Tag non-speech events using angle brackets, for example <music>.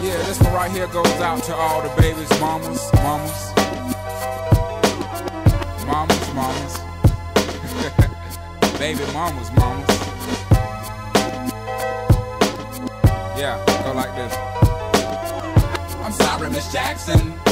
Yeah, this one right here goes out to all the babies, mamas, mamas. Mamas, mamas. <laughs> Baby mamas, mamas. Yeah, go like this. I'm sorry, Miss Jackson.